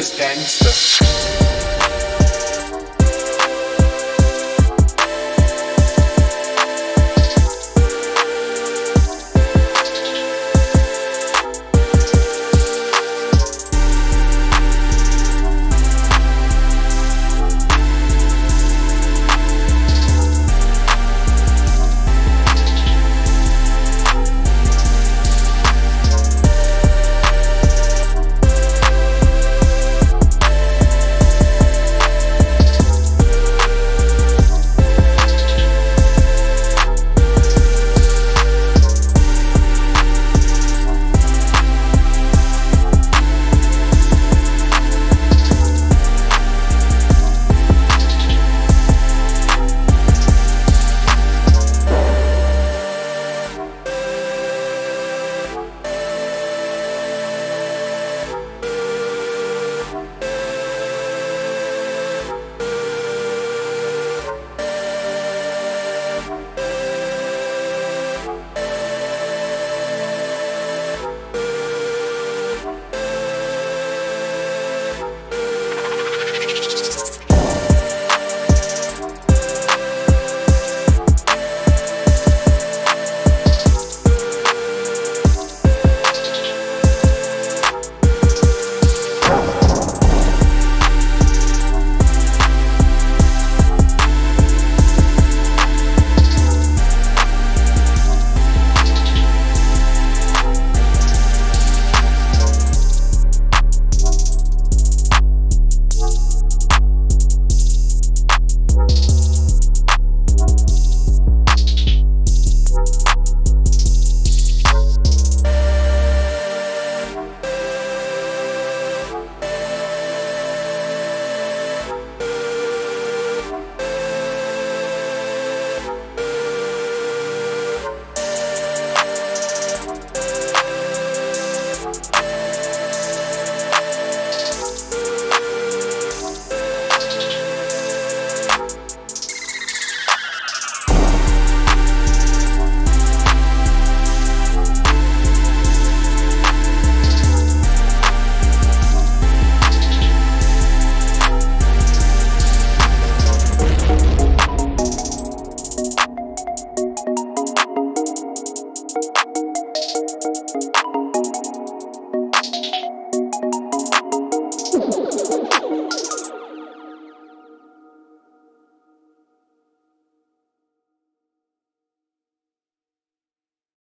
biggest gangster.